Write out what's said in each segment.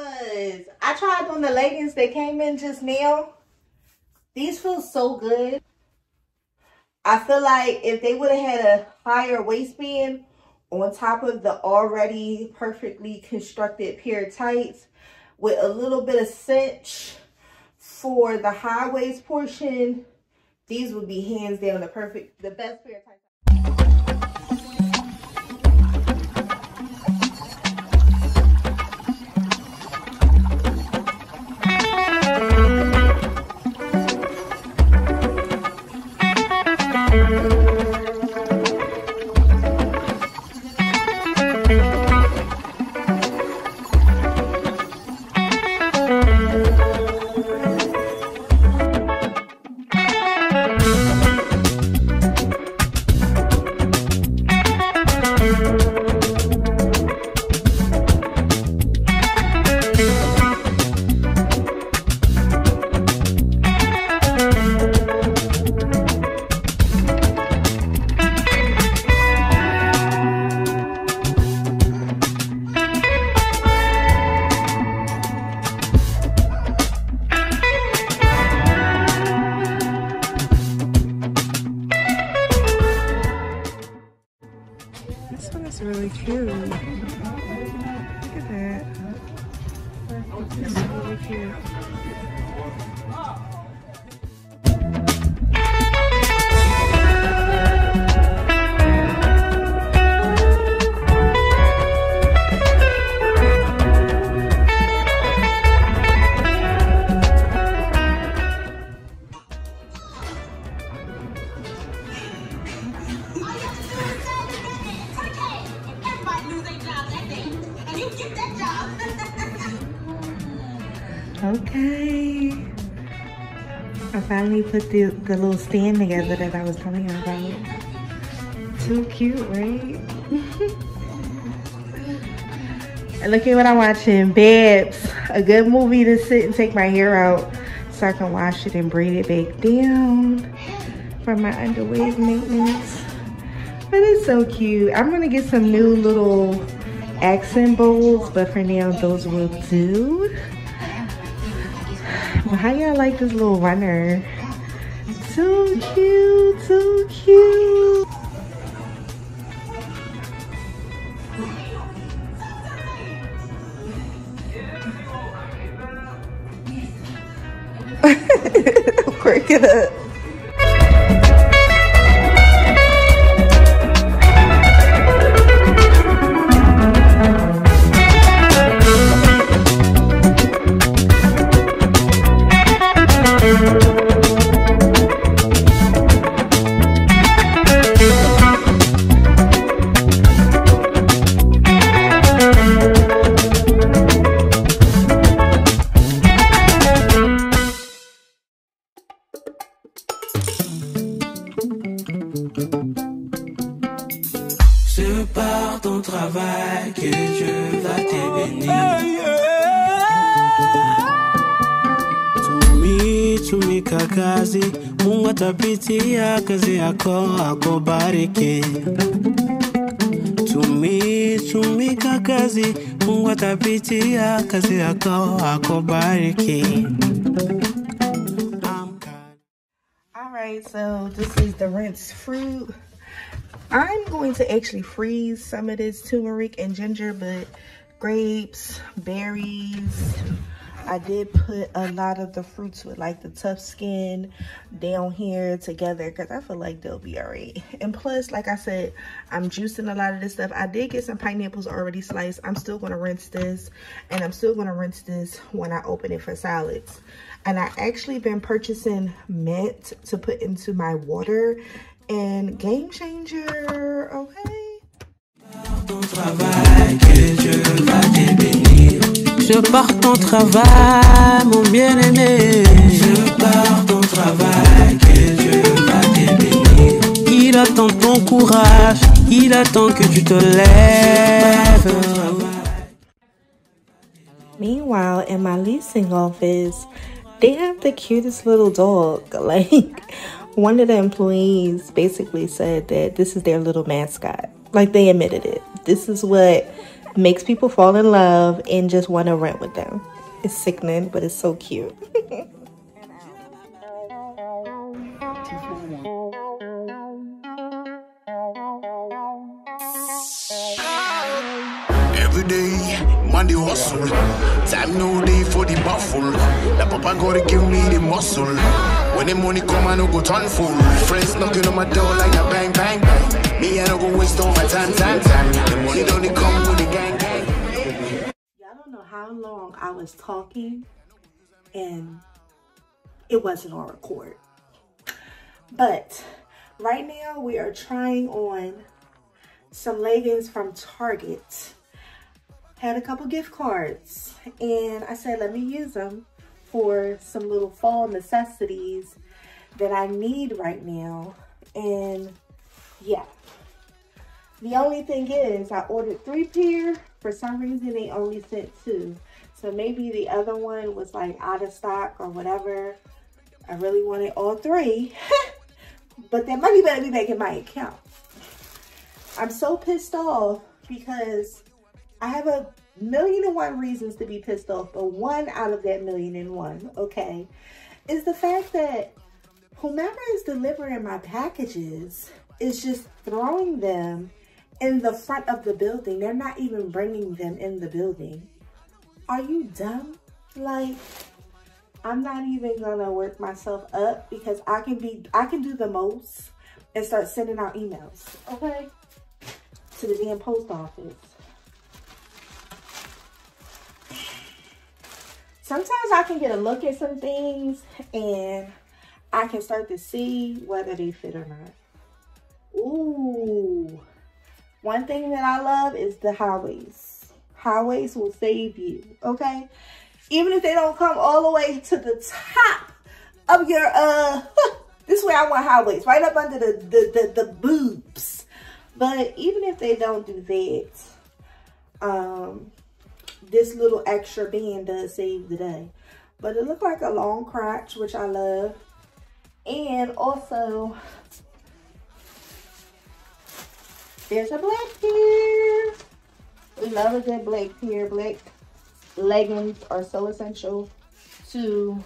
I tried on the leggings that came in just now. These feel so good. I feel like if they would have had a higher waistband on top of the already perfectly constructed pair of tights with a little bit of cinch for the high waist portion, these would be hands down the perfect, the best pair of tights. Put the, the little stand together that I was telling you about. Too cute, right? and look at what I'm watching. Babs. A good movie to sit and take my hair out so I can wash it and braid it back down for my underwave maintenance. But it's so cute. I'm to get some new little accent bowls, but for now, those will do. Well, how y'all like this little runner? So cute, so cute. Work it up. Tumi, tumika kazi, Mungu atapitia kazi yako akubariki. Alright, so this is the rinsed fruit. I'm going to actually freeze some of this turmeric and ginger, but grapes, berries, I did put a lot of the fruits with like the tough skin down here together because I feel like they'll be all right. And plus, like I said, I'm juicing a lot of this stuff. I did get some pineapples already sliced. I'm still going to rinse this and I'm still going to rinse this when I open it for salads. And I actually been purchasing mint to put into my water and game changer, okay? Je pars ton travail, mon bien-aimé. Je pars ton travail, que Dieu va te bénir. Il attend ton courage, il attend que tu te lèves. Meanwhile, in my leasing office, they have the cutest little dog. Like, one of the employees basically said that this is their little mascot. Like, they admitted it. This is what makes people fall in love and just want to rent with them. It's sickening, but it's so cute. Every day, Monday hustle. Time no day for the. The papa gotta give me the muscle. When the money come, I no go turn full. Friends knocking on my door like a bang, bang, bang. Me, I no go waste all my time, time, time. The money don't come with the gang, gang. Y'all don't know how long I was talking and it wasn't on record. But right now we are trying on some leggings from Target. Had a couple gift cards and I said, let me use them for some little fall necessities that I need right now. And yeah, the only thing is I ordered three pair. For some reason, they only sent two. So maybe the other one was like out of stock or whatever. I really wanted all three. but that money better be back in my account. I'm so pissed off because I have a million and one reasons to be pissed off, but one out of that million and one, okay, is the fact that whomever is delivering my packages is just throwing them in the front of the building. They're not even bringing them in the building. Are you dumb? Like, I'm not even gonna work myself up because I can be, I can do the most and start sending out emails, okay? To the damn post office. Sometimes I can get a look at some things and I can start to see whether they fit or not. Ooh. One thing that I love is the highways. Highways will save you, okay? Even if they don't come all the way to the top of your, uh, this way I want highways, right up under the, the, the, the boobs. But even if they don't do that, um, this little extra band does save the day. But it looked like a long crotch, which I love. And also, there's a black pair. We love a good black pair. Black leggings are so essential to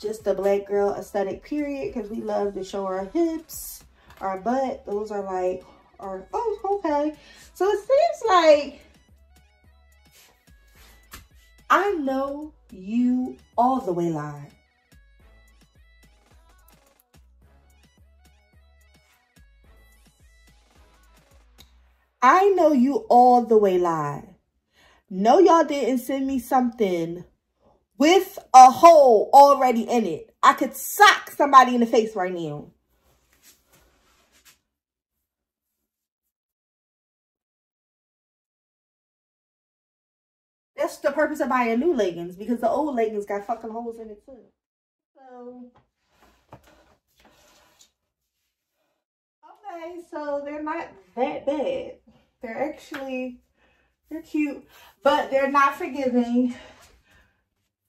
just the black girl aesthetic period because we love to show our hips, our butt. Those are like, our, oh, okay. So it seems like I know you all the way live. I know you all the way live. No, y'all didn't send me something with a hole already in it. I could sock somebody in the face right now. That's the purpose of buying new leggings because the old leggings got fucking holes in it too. So, okay, so they're not that bad. They're actually, they're cute, but they're not forgiving.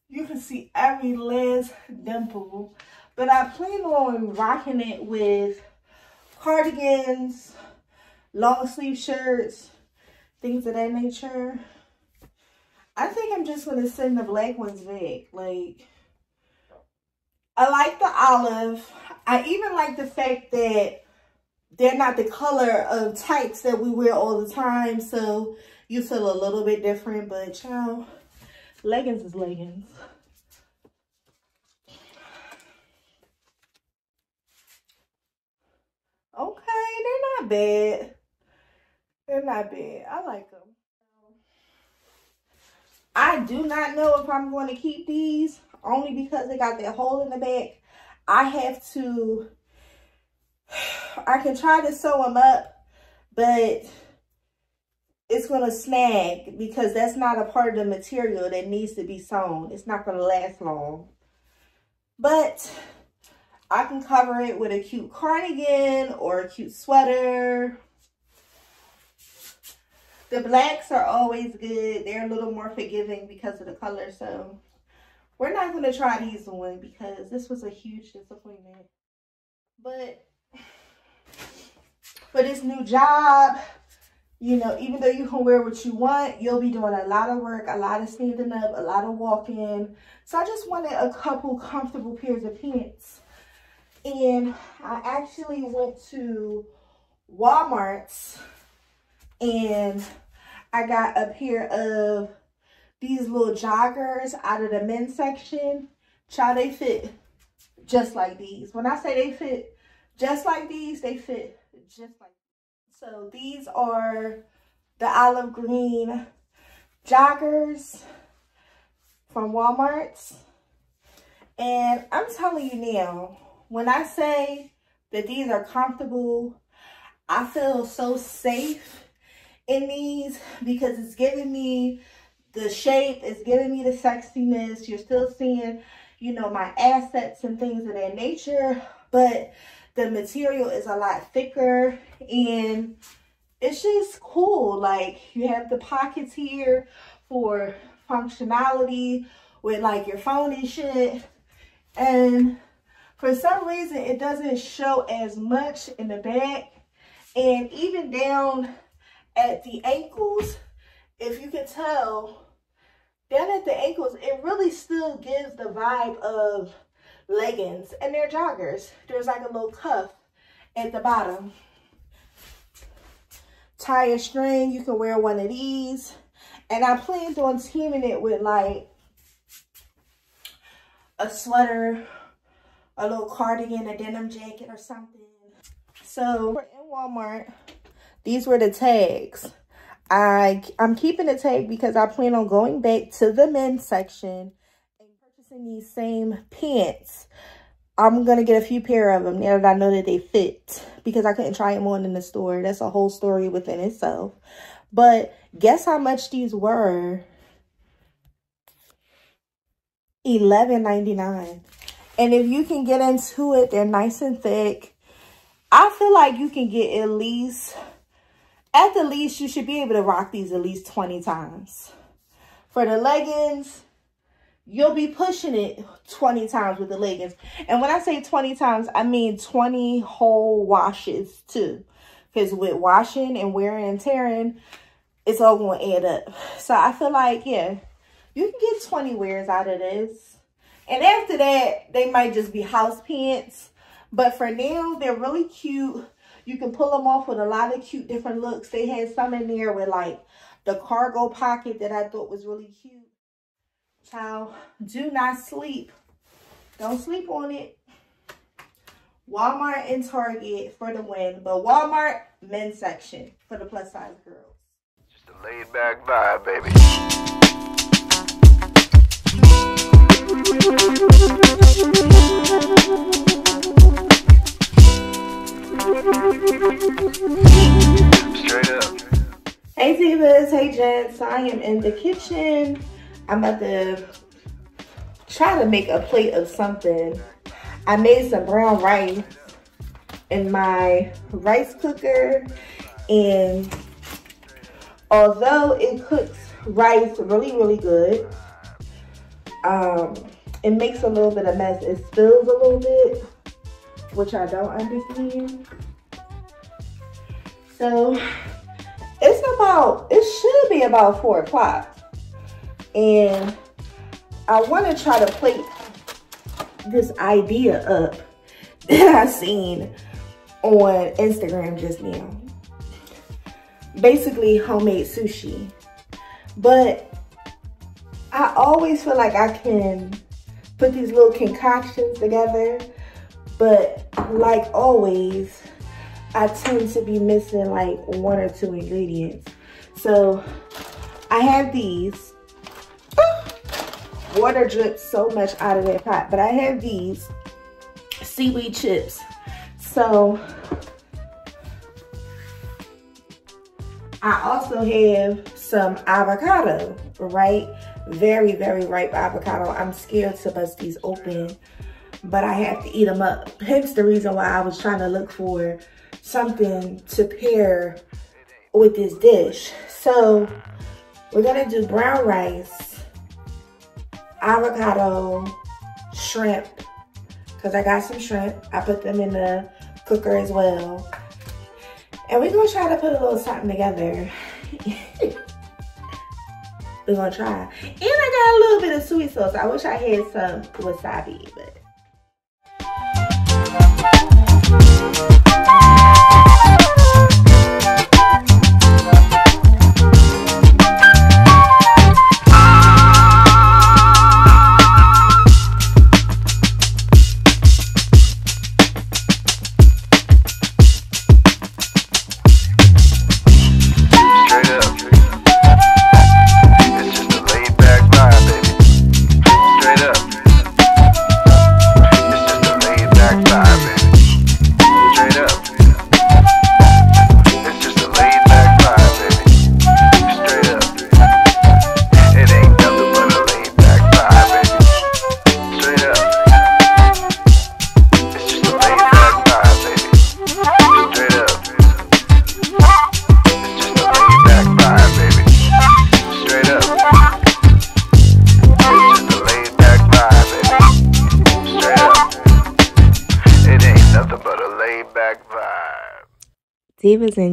You can see every last dimple, but I plan on rocking it with cardigans, long sleeve shirts, things of that nature. I think I'm just going to send the black ones back. Like, I like the olive. I even like the fact that they're not the color of tights that we wear all the time. So you feel a little bit different. But, child, leggings is leggings. Okay, they're not bad. They're not bad. I like them. I do not know if I'm going to keep these only because they got that hole in the back. I have to, I can try to sew them up, but it's going to snag because that's not a part of the material that needs to be sewn. It's not going to last long. But I can cover it with a cute cardigan or a cute sweater the blacks are always good. They're a little more forgiving because of the color. So we're not going to try these one because this was a huge disappointment. But for this new job, you know, even though you can wear what you want, you'll be doing a lot of work, a lot of standing up, a lot of walking. So I just wanted a couple comfortable pairs of pants. And I actually went to Walmart's and I got a pair of these little joggers out of the men's section. Child, they fit just like these. When I say they fit just like these, they fit just like so these are the olive green joggers from Walmart. And I'm telling you now, when I say that these are comfortable, I feel so safe in these because it's giving me the shape, it's giving me the sexiness. You're still seeing, you know, my assets and things of that nature, but the material is a lot thicker and it's just cool. Like you have the pockets here for functionality with like your phone and shit. And for some reason, it doesn't show as much in the back. And even down at the ankles, if you can tell, down at the ankles, it really still gives the vibe of leggings and they're joggers. There's like a little cuff at the bottom. Tie a string, you can wear one of these. And I planned on teaming it with like a sweater, a little cardigan, a denim jacket or something. So in Walmart, these were the tags. I, I'm keeping the tag because I plan on going back to the men's section purchasing these same pants. I'm going to get a few pair of them now that I know that they fit because I couldn't try them on in the store. That's a whole story within itself. But guess how much these were? $11.99. And if you can get into it, they're nice and thick. I feel like you can get at least, at the least, you should be able to rock these at least 20 times. For the leggings, you'll be pushing it 20 times with the leggings. And when I say 20 times, I mean 20 whole washes too. Because with washing and wearing and tearing, it's all going to add up. So I feel like, yeah, you can get 20 wears out of this. And after that, they might just be house pants. But for now, they're really cute. You can pull them off with a lot of cute different looks. They had some in there with like the cargo pocket that I thought was really cute. Child, do not sleep. Don't sleep on it. Walmart and Target for the win, but Walmart men's section for the plus size girls. Just a laid back vibe, baby. Straight up. Hey Divas, hey gents, I am in the kitchen I'm about to try to make a plate of something. I made some brown rice in my rice cooker and although it cooks rice really, really good, um, it makes a little bit of mess. It spills a little bit, which I don't understand. So it's about, it should be about four o'clock. And I want to try to plate this idea up that I seen on Instagram just now. Basically homemade sushi. But I always feel like I can put these little concoctions together. But like always, I tend to be missing like one or two ingredients. So I have these water drips so much out of that pot. But I have these seaweed chips. So I also have some avocado, right? Very, very ripe avocado. I'm scared to bust these open, but I have to eat them up. Hence the reason why I was trying to look for something to pair with this dish. So we're gonna do brown rice avocado, shrimp, because I got some shrimp. I put them in the cooker as well. And we're gonna try to put a little something together. we're gonna try. And I got a little bit of sweet sauce. I wish I had some wasabi, but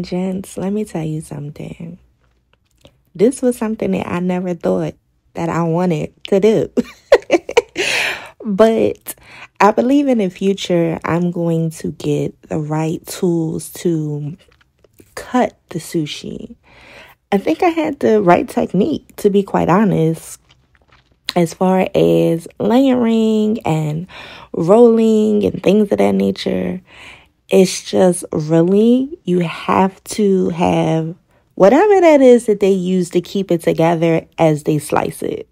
gents, let me tell you something. This was something that I never thought that I wanted to do. but I believe in the future I'm going to get the right tools to cut the sushi. I think I had the right technique, to be quite honest, as far as layering and rolling and things of that nature. It's just really, you have to have whatever that is that they use to keep it together as they slice it.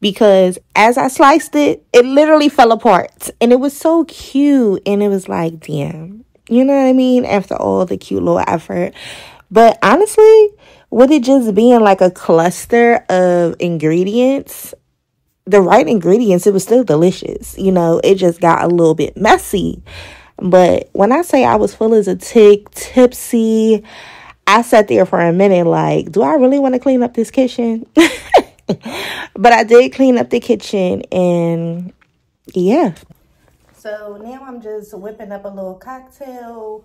Because as I sliced it, it literally fell apart. And it was so cute. And it was like, damn. You know what I mean? After all the cute little effort. But honestly, with it just being like a cluster of ingredients, the right ingredients, it was still delicious. You know, it just got a little bit messy. But when I say I was full as a tick, tipsy, I sat there for a minute like, do I really want to clean up this kitchen? but I did clean up the kitchen and yeah. So now I'm just whipping up a little cocktail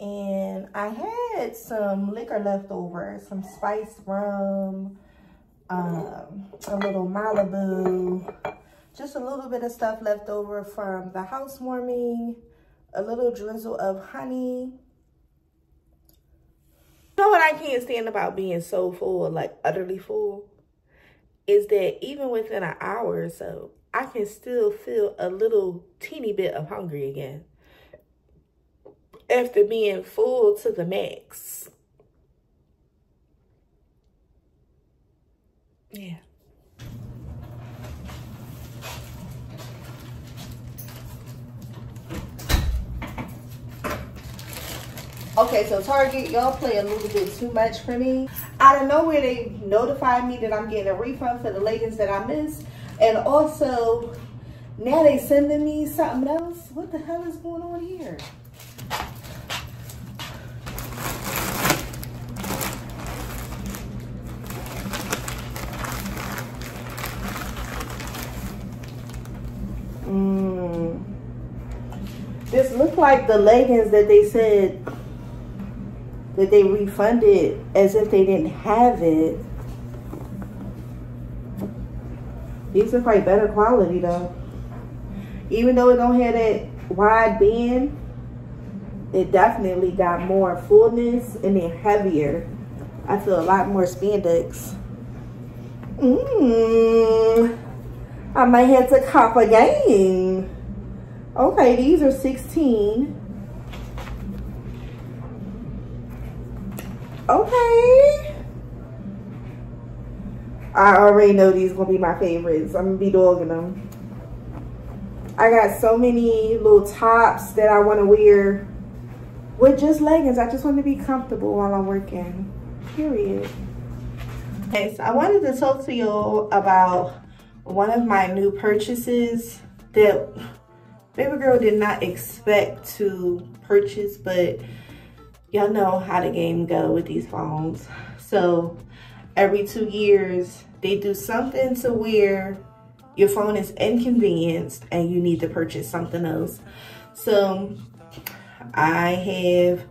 and I had some liquor left over, some spiced rum, um, a little Malibu, just a little bit of stuff left over from the housewarming, a little drizzle of honey. You know what I can't stand about being so full, like utterly full, is that even within an hour or so, I can still feel a little teeny bit of hungry again after being full to the max. Yeah. Okay, so Target, y'all play a little bit too much for me. Out of nowhere, they notified me that I'm getting a refund for the leggings that I missed. And also, now they sending me something else. What the hell is going on here? Mm. This looked like the leggings that they said that they refunded as if they didn't have it. These are quite better quality though. Even though it don't have that wide band, it definitely got more fullness and then heavier. I feel a lot more spandex. Mmm. I might have to cop again. Okay, these are 16. Okay. I already know these gonna be my favorites. I'm gonna be dogging them. I got so many little tops that I wanna wear with just leggings. I just want to be comfortable while I'm working, period. Okay, so I wanted to talk to you about one of my new purchases that baby girl did not expect to purchase, but y'all know how the game go with these phones. So every two years, they do something to where your phone is inconvenienced and you need to purchase something else. So I have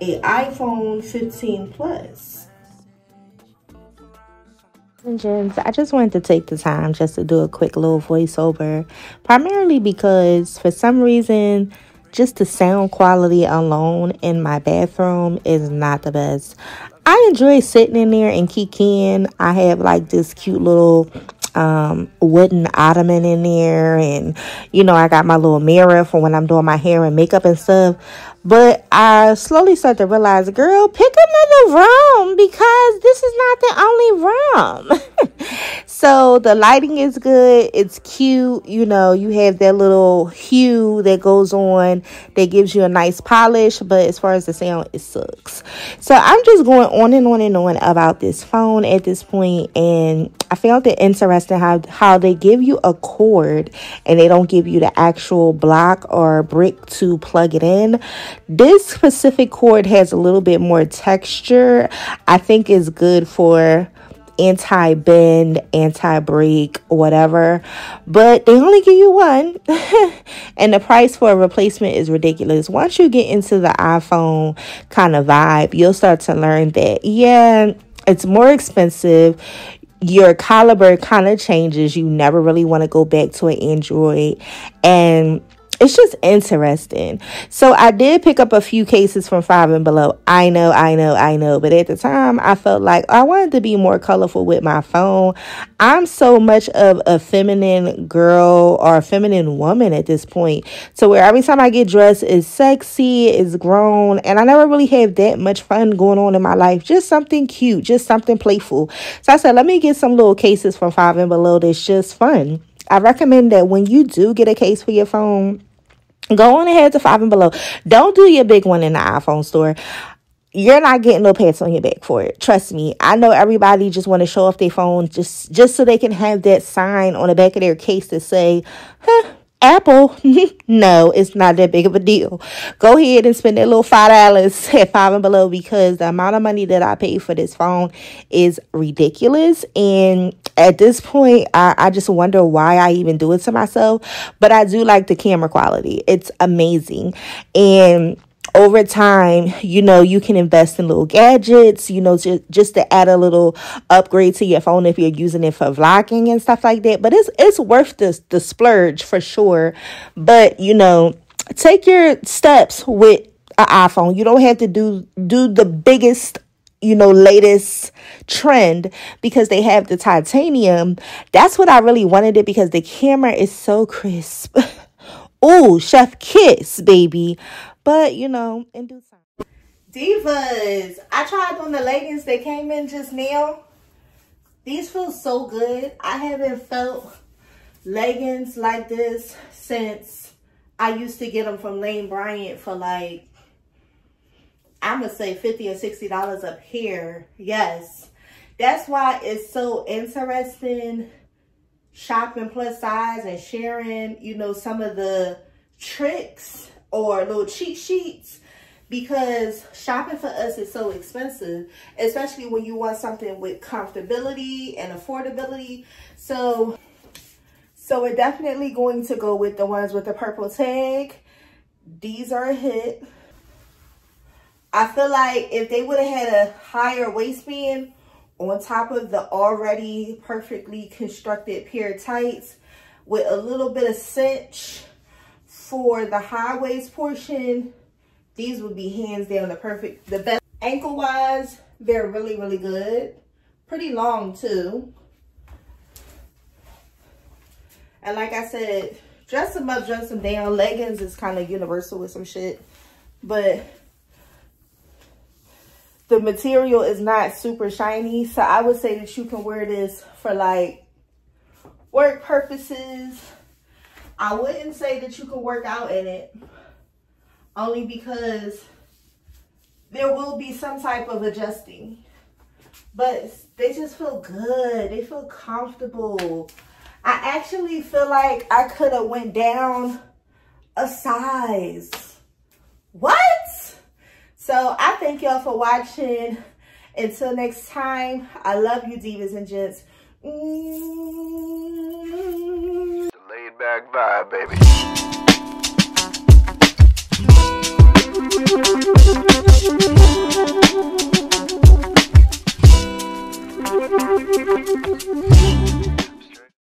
a iPhone 15 Plus. Gents, I just wanted to take the time just to do a quick little voiceover, primarily because for some reason, just the sound quality alone in my bathroom is not the best. I enjoy sitting in there and kicking. I have like this cute little um, wooden ottoman in there, and you know, I got my little mirror for when I'm doing my hair and makeup and stuff. But I slowly start to realize, girl, pick another room because this is not the only room. so the lighting is good. It's cute. You know, you have that little hue that goes on that gives you a nice polish. But as far as the sound, it sucks. So I'm just going on and on and on about this phone at this point, and I found it interesting how how they give you a cord and they don't give you the actual block or brick to plug it in. This specific cord has a little bit more texture. I think is good for anti bend, anti break, whatever. But they only give you one. and the price for a replacement is ridiculous. Once you get into the iPhone kind of vibe, you'll start to learn that, yeah, it's more expensive your caliber kind of changes. You never really want to go back to an Android. And it's just interesting. So I did pick up a few cases from five and below. I know, I know, I know. But at the time, I felt like I wanted to be more colorful with my phone. I'm so much of a feminine girl or a feminine woman at this point. So where every time I get dressed is sexy, is grown, and I never really have that much fun going on in my life. Just something cute, just something playful. So I said, let me get some little cases from five and below that's just fun. I recommend that when you do get a case for your phone, go on ahead to five and below. Don't do your big one in the iPhone store. You're not getting no pants on your back for it. Trust me. I know everybody just want to show off their phone just just so they can have that sign on the back of their case to say, huh, Apple, no, it's not that big of a deal. Go ahead and spend that little five dollars at five and below because the amount of money that I pay for this phone is ridiculous. And at this point, I, I just wonder why I even do it to myself. But I do like the camera quality, it's amazing. And over time, you know, you can invest in little gadgets, you know, just, just to add a little upgrade to your phone if you're using it for vlogging and stuff like that. But it's it's worth the, the splurge for sure. But, you know, take your steps with an iPhone. You don't have to do do the biggest you know, latest trend because they have the titanium. That's what I really wanted it because the camera is so crisp. oh, chef kiss, baby. But, you know, in due time. Divas, I tried on the leggings that came in just now. These feel so good. I haven't felt leggings like this since I used to get them from Lane Bryant for like, I'm going to say 50 or $60 a pair. Yes. That's why it's so interesting shopping plus size and sharing, you know, some of the tricks or little cheat sheets because shopping for us is so expensive, especially when you want something with comfortability and affordability. So, so we're definitely going to go with the ones with the purple tag. These are a hit. I feel like if they would have had a higher waistband on top of the already perfectly constructed pair of tights with a little bit of cinch, for the high waist portion, these would be hands down the perfect, the best. Ankle wise, they're really, really good. Pretty long too. And like I said, dress them up, dress them down. Leggings is kind of universal with some shit. But the material is not super shiny. So I would say that you can wear this for like work purposes I wouldn't say that you can work out in it only because there will be some type of adjusting. But they just feel good. They feel comfortable. I actually feel like I could have went down a size. What? So I thank y'all for watching. Until next time, I love you divas and gents. Mm -hmm Bye, vibe, baby. Thank